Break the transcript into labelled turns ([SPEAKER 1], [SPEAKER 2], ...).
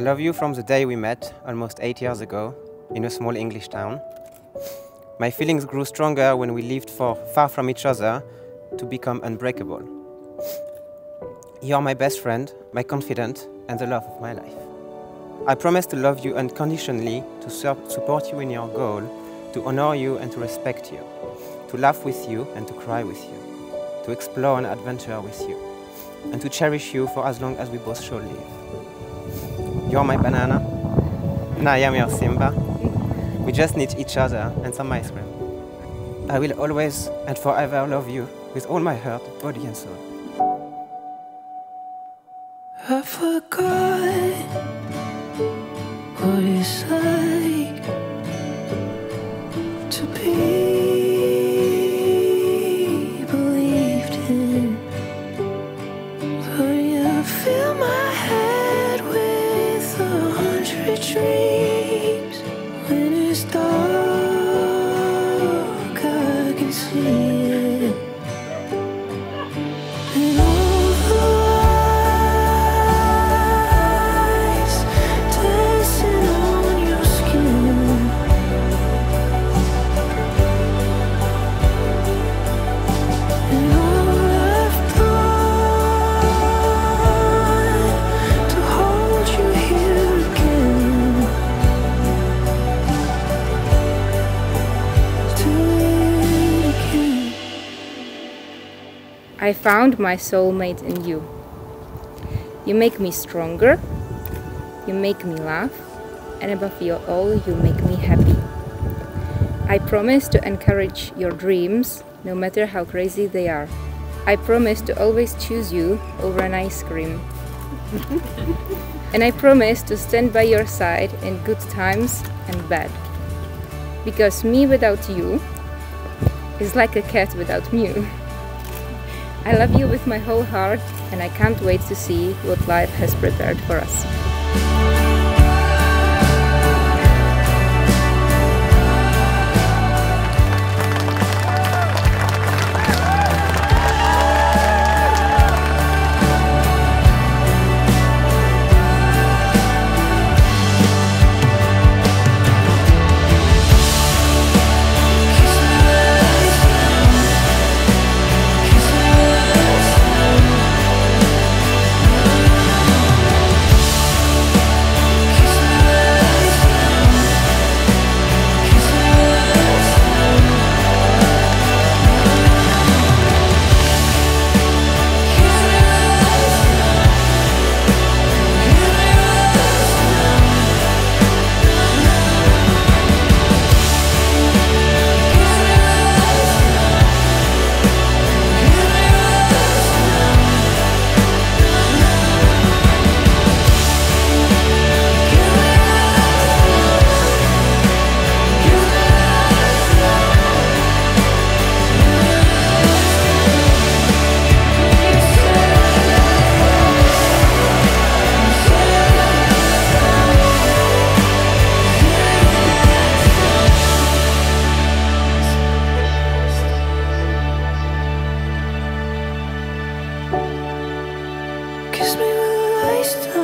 [SPEAKER 1] love you from the day we met, almost eight years ago, in a small English town. My feelings grew stronger when we lived for, far from each other to become unbreakable. You're my best friend, my confidant, and the love of my life. I promise to love you unconditionally, to support you in your goal, to honor you and to respect you, to laugh with you and to cry with you, to explore and adventure with you, and to cherish you for as long as we both shall live. You're my banana, and I am your Simba. We just need each other and some ice cream. I will always and forever love you with all my heart, body, and soul.
[SPEAKER 2] I forgot what it's like to be hundred I
[SPEAKER 3] found my soulmate in you. You make me stronger, you make me laugh, and above all, you make me happy. I promise to encourage your dreams, no matter how crazy they are. I promise to always choose you over an ice cream. and I promise to stand by your side in good times and bad. Because me without you is like a cat without mew. I love you with my whole heart, and I can't wait to see what life has prepared for us.
[SPEAKER 2] With